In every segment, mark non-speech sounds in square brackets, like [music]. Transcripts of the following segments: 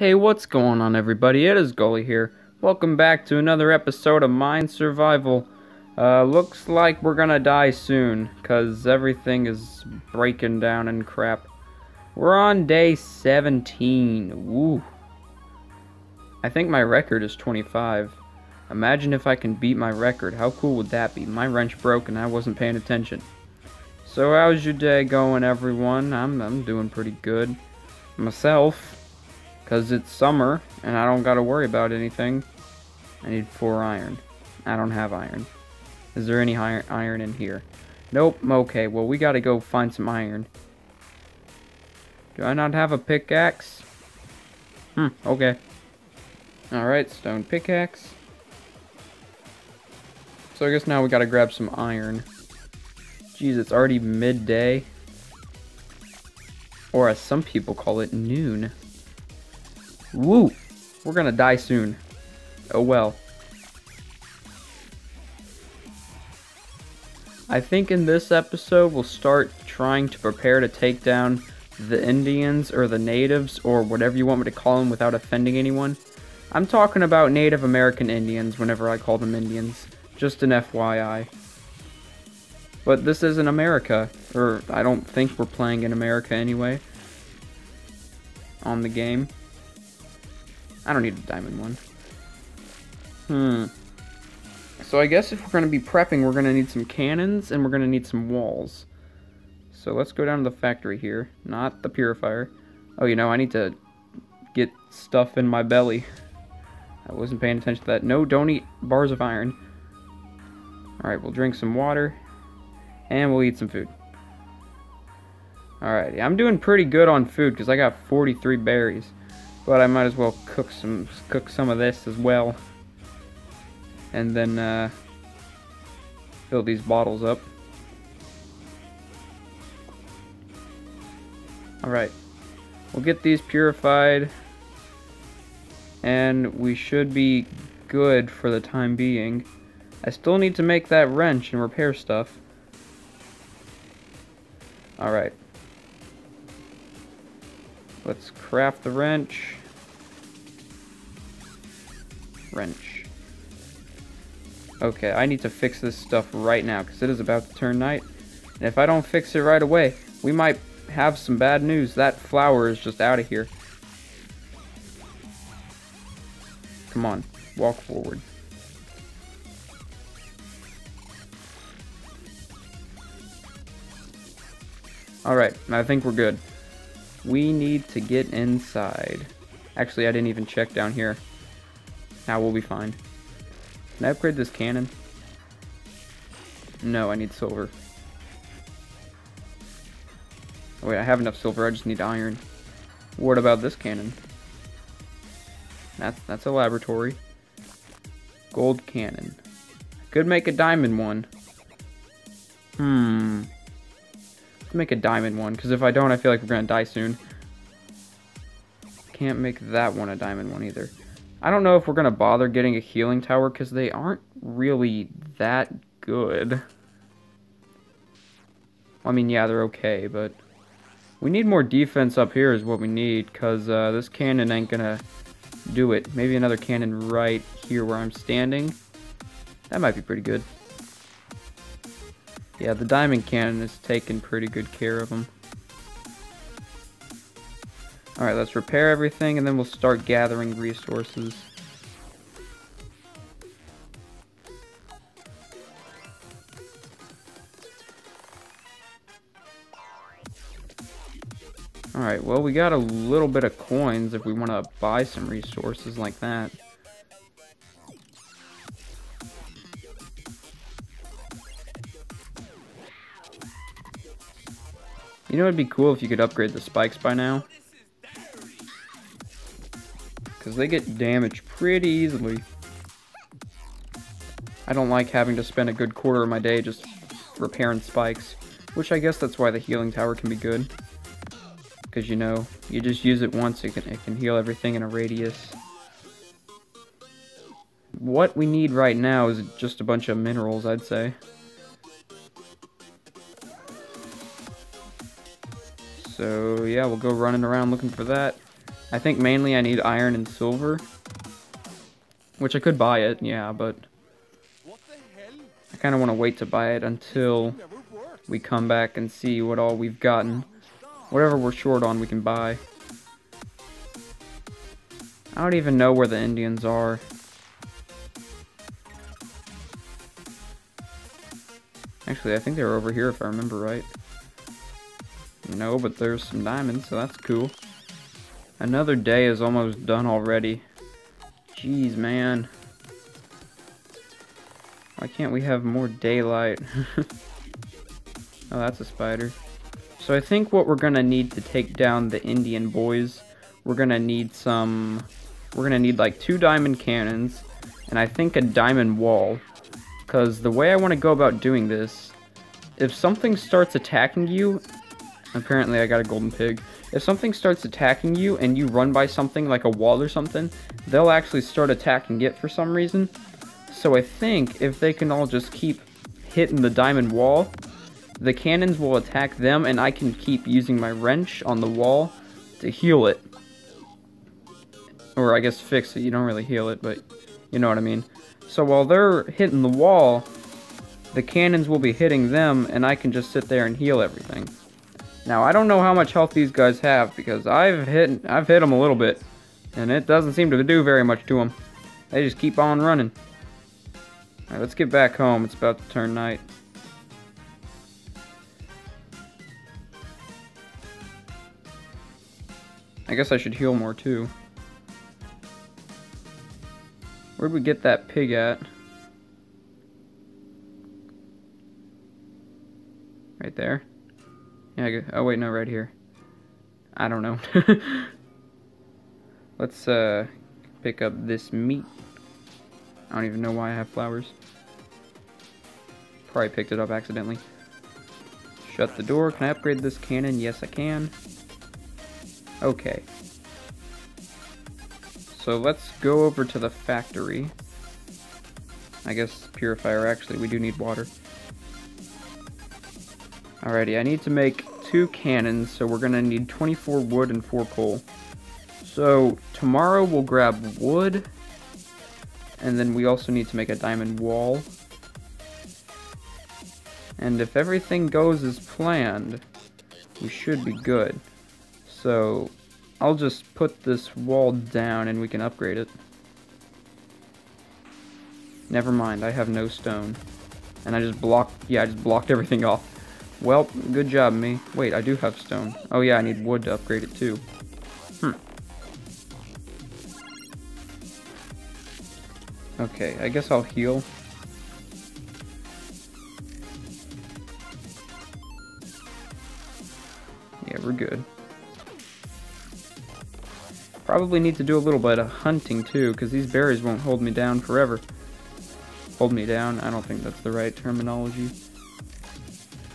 Hey, what's going on, everybody? It is GullYY here. Welcome back to another episode of Mine Survival. Uh, looks like we're gonna die soon, because everything is breaking down and crap. We're on day 17. Woo. I think my record is 25. Imagine if I can beat my record. How cool would that be? My wrench broke and I wasn't paying attention. So how's your day going, everyone? I'm, I'm doing pretty good. Myself, because it's summer and I don't got to worry about anything. I need four iron. I don't have iron. Is there any iron in here? Nope. Okay, well, we got to go find some iron. Do I not have a pickaxe? Hmm, okay. Alright, stone pickaxe. So I guess now we gotta grab some iron. Jeez, it's already midday. Or as some people call it, noon. Woo! We're gonna die soon. Oh well. I think in this episode we'll start trying to prepare to take down the Indians or the natives or whatever you want me to call them without offending anyone. I'm talking about Native American Indians whenever I call them Indians. Just an FYI. But this isn't America, or I don't think we're playing in America anyway. On the game. I don't need a diamond one. Hmm. So I guess if we're going to be prepping, we're going to need some cannons, and we're going to need some walls. So let's go down to the factory here, not the purifier. Oh, you know, I need to get stuff in my belly. I wasn't paying attention to that. No, don't eat bars of iron. Alright, we'll drink some water. And we'll eat some food. Alright, I'm doing pretty good on food because I got 43 berries. But I might as well cook some cook some of this as well. And then uh, fill these bottles up. Alright. We'll get these purified. And we should be good for the time being. I still need to make that wrench and repair stuff. Alright. Let's craft the wrench. Wrench. Okay, I need to fix this stuff right now because it is about to turn night. And if I don't fix it right away, we might have some bad news. That flower is just out of here. Come on, walk forward. Alright, I think we're good. We need to get inside. Actually, I didn't even check down here. Now we'll be fine. Can I upgrade this cannon? No, I need silver. Oh, wait, I have enough silver, I just need iron. What about this cannon? That's, that's a laboratory. Gold cannon. Could make a diamond one. Hmm. Let's make a diamond one, because if I don't, I feel like we're going to die soon. Can't make that one a diamond one either. I don't know if we're going to bother getting a healing tower, because they aren't really that good. I mean, yeah, they're okay, but... We need more defense up here is what we need, because uh, this cannon ain't going to do it. Maybe another cannon right here where I'm standing. That might be pretty good. Yeah, the diamond cannon is taking pretty good care of them. Alright, let's repair everything and then we'll start gathering resources. Alright, well we got a little bit of coins if we want to buy some resources like that. You know it'd be cool if you could upgrade the spikes by now? Because they get damaged pretty easily. I don't like having to spend a good quarter of my day just repairing spikes. Which I guess that's why the healing tower can be good because you know you just use it once it can, it can heal everything in a radius what we need right now is just a bunch of minerals I'd say so yeah we'll go running around looking for that I think mainly I need iron and silver. Which I could buy it, yeah, but... I kind of want to wait to buy it until we come back and see what all we've gotten. Whatever we're short on, we can buy. I don't even know where the Indians are. Actually, I think they were over here if I remember right. No, but there's some diamonds, so that's cool. Another day is almost done already. Jeez, man. Why can't we have more daylight? [laughs] oh, that's a spider. So I think what we're gonna need to take down the Indian boys, we're gonna need some, we're gonna need like two diamond cannons, and I think a diamond wall. Because the way I want to go about doing this, if something starts attacking you, apparently I got a golden pig, if something starts attacking you and you run by something like a wall or something, they'll actually start attacking it for some reason. So I think if they can all just keep hitting the diamond wall, the cannons will attack them and I can keep using my wrench on the wall to heal it. Or I guess fix it, you don't really heal it, but you know what I mean. So while they're hitting the wall, the cannons will be hitting them and I can just sit there and heal everything. Now I don't know how much health these guys have because I've hit I've hit them a little bit and it doesn't seem to do very much to them. They just keep on running. Alright, let's get back home. It's about to turn night. I guess I should heal more too. Where'd we get that pig at? Right there? Yeah, oh wait, no, right here. I don't know. [laughs] Let's uh, pick up this meat. I don't even know why I have flowers. Probably picked it up accidentally. Shut the door. Can I upgrade this cannon? Yes, I can. Okay. So let's go over to the factory. I guess purifier, actually, we do need water. Alrighty, I need to make two cannons, so we're gonna need 24 wood and 4 coal. So, tomorrow we'll grab wood, and then we also need to make a diamond wall. And if everything goes as planned, we should be good. So, I'll just put this wall down and we can upgrade it. Never mind, I have no stone. And I just blocked, yeah, I just blocked everything off. Well, good job, me. Wait, I do have stone. Oh yeah, I need wood to upgrade it too. Hmm. Okay, I guess I'll heal. Yeah, we're good. Probably need to do a little bit of hunting too, because these berries won't hold me down forever. Hold me down? I don't think that's the right terminology.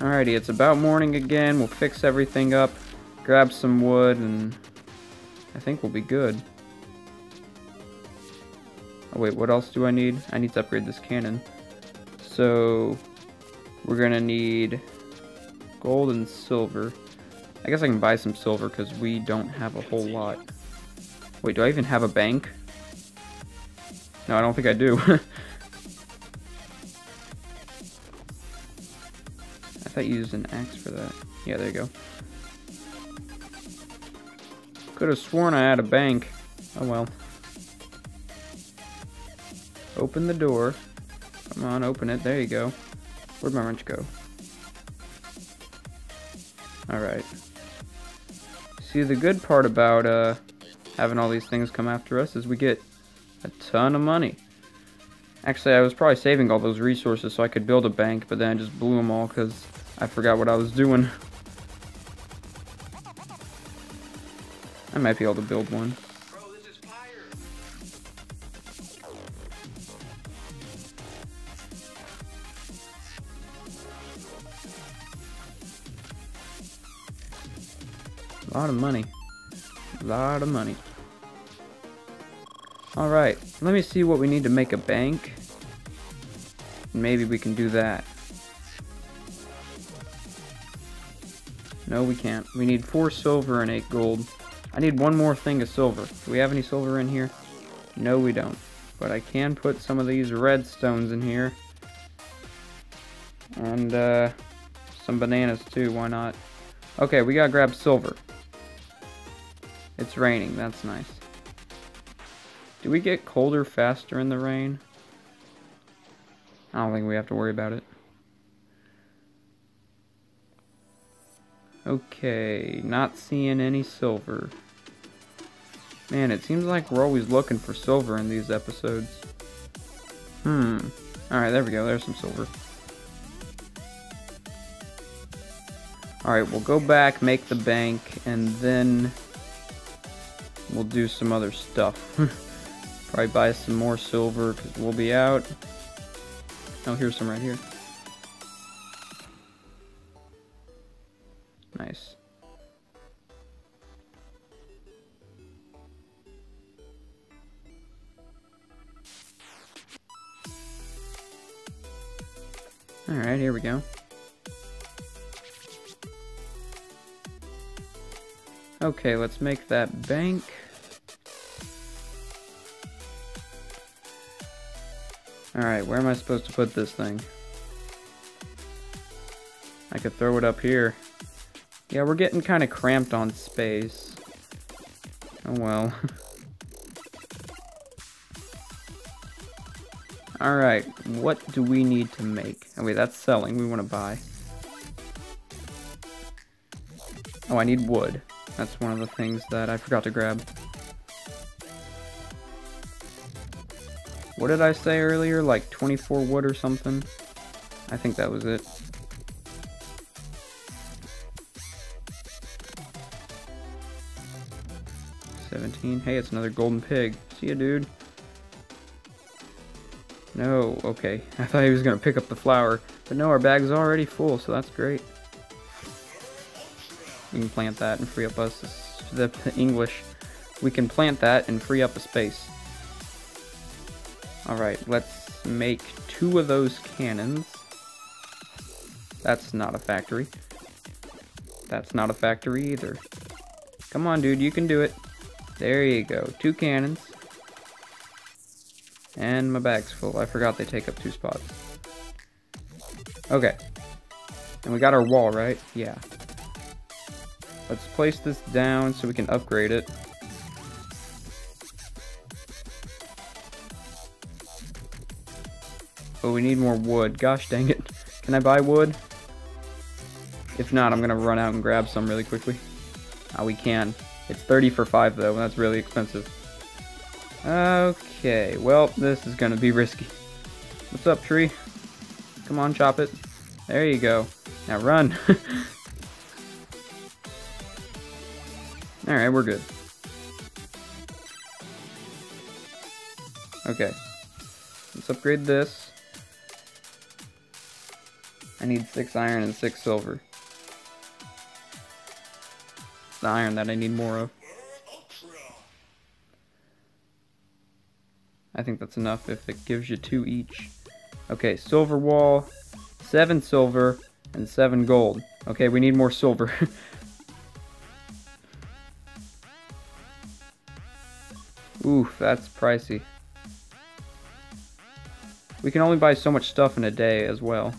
Alrighty, it's about morning again. We'll fix everything up, grab some wood, and I think we'll be good. Oh wait, what else do I need? I need to upgrade this cannon. So, we're gonna need gold and silver. I guess I can buy some silver because we don't have a whole lot. Wait, do I even have a bank? No, I don't think I do. [laughs] thought you used an axe for that. Yeah, there you go. Could have sworn I had a bank. Oh well. Open the door. Come on, open it. There you go. Where'd my wrench go? Alright. See, the good part about uh, having all these things come after us is we get a ton of money. Actually, I was probably saving all those resources so I could build a bank, but then I just blew them all because I forgot what I was doing. I might be able to build one. A lot of money. A lot of money. Alright, let me see what we need to make a bank. Maybe we can do that. No, we can't. We need 4 silver and 8 gold. I need one more thing of silver. Do we have any silver in here? No, we don't. But I can put some of these red stones in here. And, uh, some bananas too, why not? Okay, we gotta grab silver. It's raining, that's nice. Do we get colder faster in the rain? I don't think we have to worry about it. Okay, not seeing any silver. Man, it seems like we're always looking for silver in these episodes. Hmm. Alright, there we go. There's some silver. Alright, we'll go back, make the bank, and then we'll do some other stuff. [laughs] Probably buy some more silver, because we'll be out. Oh, here's some right here. Alright, here we go. Okay, let's make that bank. Alright, where am I supposed to put this thing? I could throw it up here. Yeah, we're getting kind of cramped on space. Oh well. [laughs] Alright, what do we need to make? Oh wait, that's selling. We want to buy. Oh, I need wood. That's one of the things that I forgot to grab. What did I say earlier? Like 24 wood or something? I think that was it. Seventeen. Hey, it's another golden pig. See ya, dude. No, okay. [laughs] I thought he was gonna pick up the flower. But no, our bag's already full, so that's great. We can plant that and free up us the English. We can plant that and free up a space. Alright, let's make two of those cannons. That's not a factory. That's not a factory either. Come on, dude, you can do it. There you go. Two cannons. And my bag's full. I forgot they take up two spots. Okay. And we got our wall, right? Yeah. Let's place this down so we can upgrade it. But we need more wood. Gosh dang it. Can I buy wood? If not, I'm gonna run out and grab some really quickly. Oh, we can. It's 30 for 5 though, that's really expensive. Okay, well, this is gonna be risky. What's up, tree? Come on, chop it. There you go. Now run. [laughs] Alright, we're good. Okay. Let's upgrade this. I need 6 iron and 6 silver. It's the iron that I need more of. I think that's enough if it gives you 2 each. Okay, silver wall, 7 silver, and 7 gold. Okay, we need more silver. [laughs] Oof, that's pricey. We can only buy so much stuff in a day as well.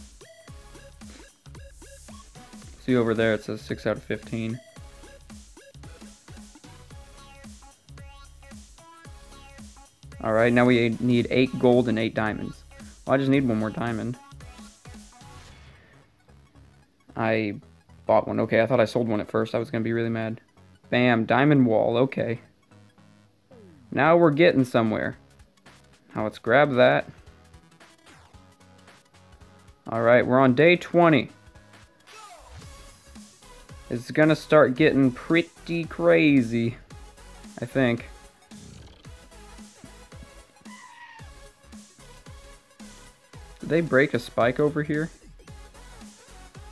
See over there, it says 6 out of 15. Alright, now we need 8 gold and 8 diamonds. Well, I just need one more diamond. I bought one. Okay, I thought I sold one at first. I was going to be really mad. Bam, diamond wall. Okay. Now we're getting somewhere. Now let's grab that. Alright, we're on day 20. It's gonna start getting pretty crazy. I think. Did they break a spike over here?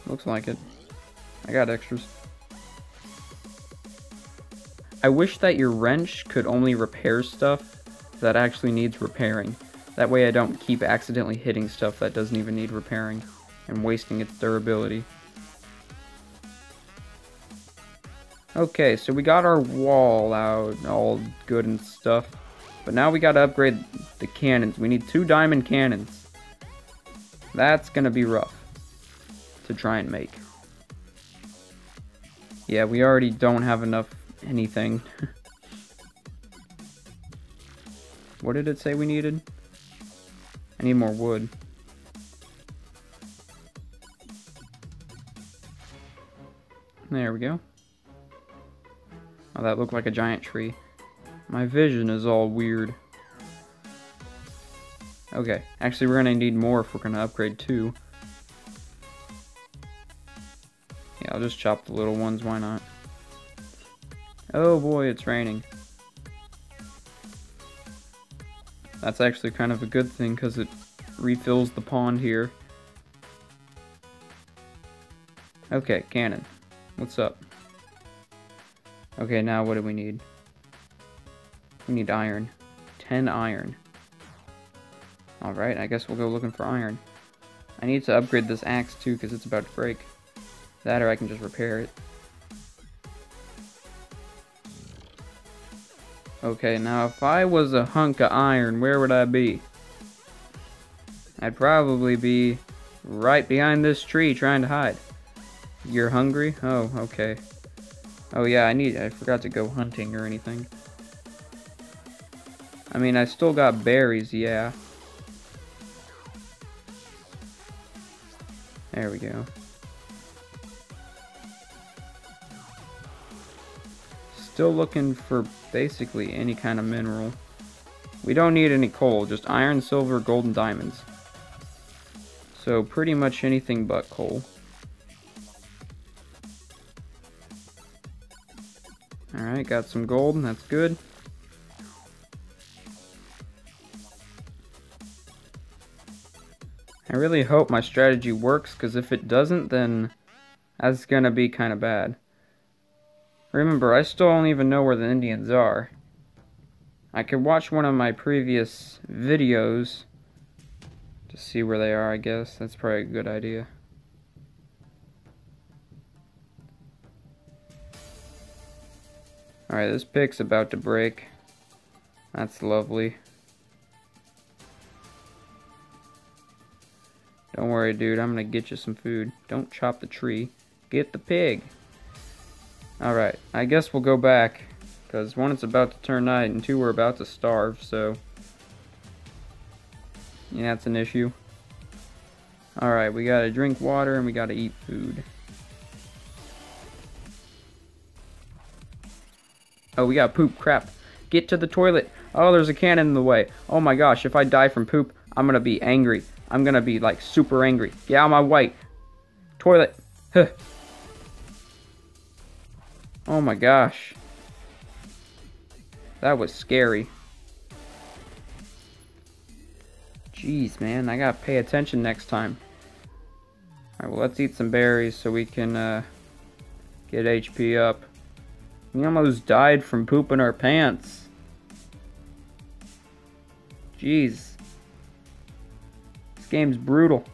Looks like it. I got extras. I wish that your wrench could only repair stuff that actually needs repairing. That way I don't keep accidentally hitting stuff that doesn't even need repairing and wasting its durability. Okay, so we got our wall out, all good and stuff. But now we gotta upgrade the cannons. We need two diamond cannons. That's gonna be rough to try and make. Yeah, we already don't have enough anything. [laughs] what did it say we needed? I need more wood. There we go. Oh, that looked like a giant tree. My vision is all weird. Okay, actually we're gonna need more if we're gonna upgrade two. Yeah, I'll just chop the little ones, why not? Oh boy, it's raining. That's actually kind of a good thing because it refills the pond here. Okay, cannon. What's up? Okay, now what do we need? We need iron. 10 iron. Alright, I guess we'll go looking for iron. I need to upgrade this axe too because it's about to break. That or I can just repair it. Okay, now if I was a hunk of iron, where would I be? I'd probably be right behind this tree trying to hide. You're hungry? Oh, okay. Oh yeah, I need- I forgot to go hunting or anything. I mean, I still got berries, yeah. There we go. Still looking for basically any kind of mineral. We don't need any coal, just iron, silver, gold, and diamonds. So pretty much anything but coal. Alright, got some gold, that's good. I really hope my strategy works, because if it doesn't, then that's gonna be kind of bad. Remember, I still don't even know where the Indians are. I could watch one of my previous videos to see where they are, I guess. That's probably a good idea. Alright, this pick's about to break. That's lovely. Don't worry, dude. I'm gonna get you some food. Don't chop the tree. Get the pig. Alright, I guess we'll go back. Because one, it's about to turn night, and two, we're about to starve, so... Yeah, that's an issue. Alright, we gotta drink water, and we gotta eat food. Oh, we got poop. Crap. Get to the toilet. Oh, there's a cannon in the way. Oh my gosh, if I die from poop, I'm gonna be angry. I'm gonna be, like, super angry. Get out of my way. Toilet. Huh. Oh my gosh. That was scary. Jeez, man. I gotta pay attention next time. Alright, well, let's eat some berries so we can, uh, get HP up. We almost died from pooping our pants. Jeez. Game's brutal.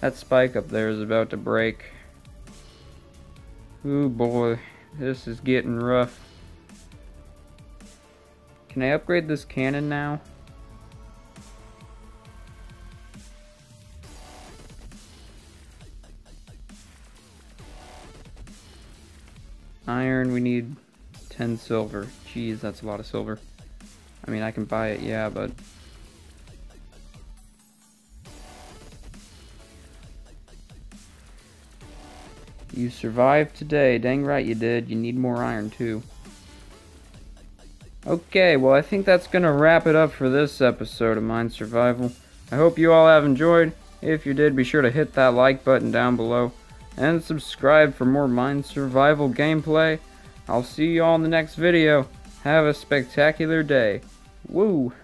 That spike up there is about to break. Ooh boy, this is getting rough. Can I upgrade this cannon now? Iron, we need 10 silver. Jeez, that's a lot of silver. I mean, I can buy it, yeah, but... You survived today. Dang right you did. You need more iron, too. Okay, well, I think that's going to wrap it up for this episode of Mine Survival. I hope you all have enjoyed. If you did, be sure to hit that like button down below and subscribe for more Mine Survival gameplay. I'll see you all in the next video. Have a spectacular day. Woo!